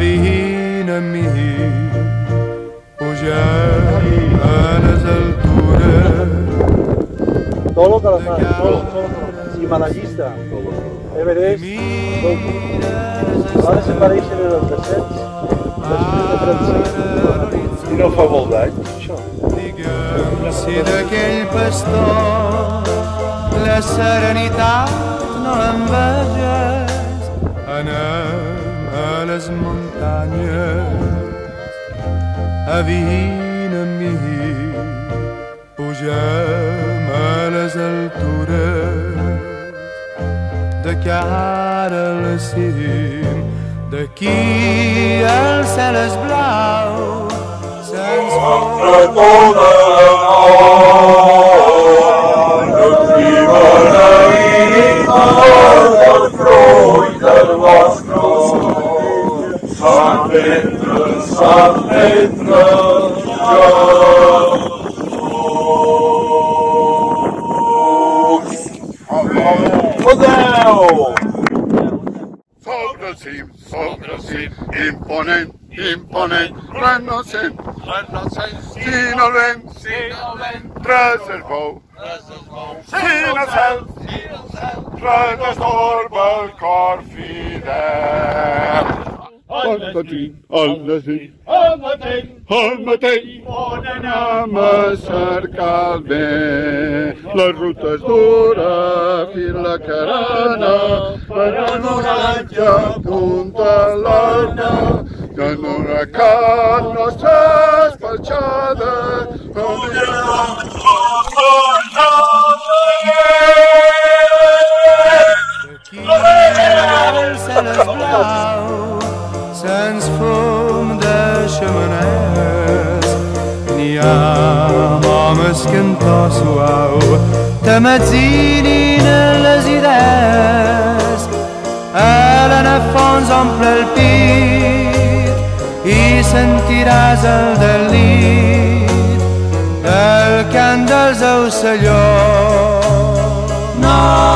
avina mi pujar a les altures Todo lo que la fan, todo, todo Himalajista, Everest, tot. Va desaparèixer dels descens després de 35 i no fa molt d'anys, això. Digue'm si d'aquell pastor la serenitat no l'enveges. Anem a les muntanyes, a vine amb mi, pugem a les altures, de cara al cim, d'aquí el cel és blau, se'ns fa Sobre el cim, sobre el cim, imponent, imponent, renocent, renocent, si no el vent, si no el vent, res es mou, si no el cel, res estorba el cor fidel. Al matí, al matí, al matí, al matí, on anem a cercar el bé. La ruta és dura, fins la carana, però no raja punta l'ana, que no recat nostres petjades, com Aquí el cel és blau, Ha homes que en to suau t'amatzinin les idees. A la fons omple el pit i sentiràs el delit el cant dels ocellors. No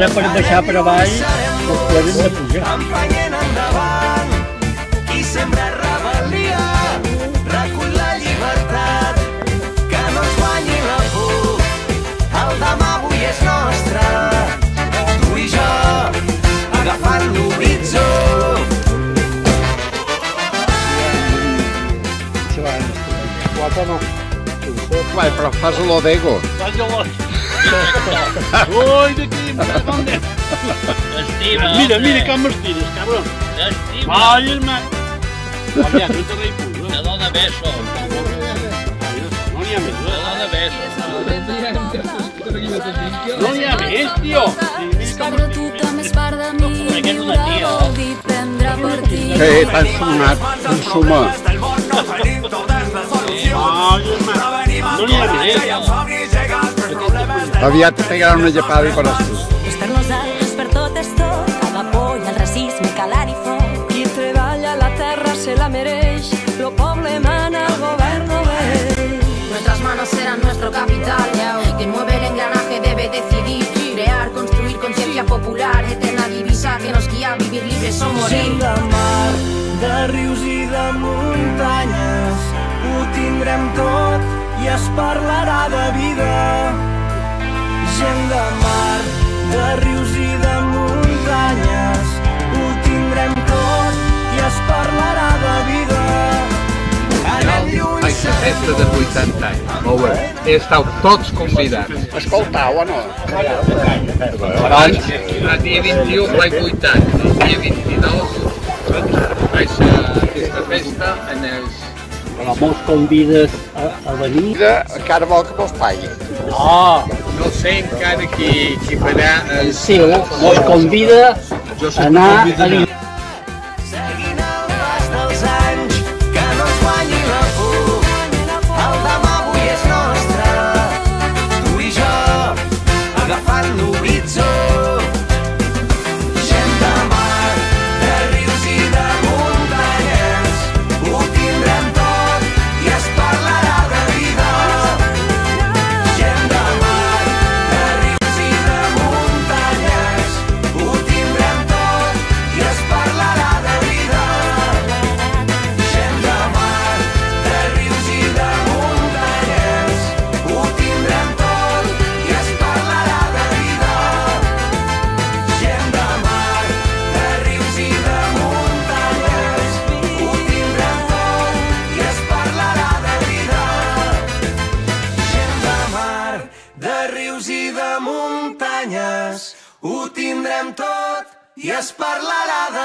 Ara per baixar per avall, els podem de pujar. Empenyent endavant, qui sembra rebel·lia, recull la llibertat, que no ens guanyi la por. El demà avui és nostre, tu i jo, agafant l'horitzó. Quatre no. Vai, però fas lo d'ego. Ui, d'aquí, mira com de... Estima, Mira, mira com m'estires, cabron. Estima. Ai, hermano. Hòstia, no te punt, Te eh? dona beso. No n'hi ha més, eh? dona beso. No n'hi ha més, tio. Com Sobretot més part de mi viure vol dir prendre partit. Sí, t'han sonat, un suma. Ai, hermano. No n'hi ha més. Aviat te pegarà una llepada i faràs tu. És per nosaltres, per tot és tot. A la por i el racisme, calar i foc. Qui treballa la terra se la mereix, lo poble mana, el govern no ve. Nuestras manos serán nuestro capital. Quien mueve el engranaje debe decidir. Crear, construir conciencia popular. Eterna divisa que nos guía a vivir libres o morir. Gent de mar, de rius i de muntanyes, ho tindrem tot i es parlarà de vida. Gent de mar, de rius i de muntanyes, ho tindrem tot i es parlarà de vida. Anem lluny, Aquesta festa de 80 anys, molt bé. He estat tots convidats. Escoltau o no? Abans, el dia 21 vaig 8 anys, el dia 22 vaig a aquesta festa en els... Però mos convides a, a venir. Encara vol que mos pagui. Ah, No sé encara qui, qui farà el... sí, mos convida a anar a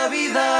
vida.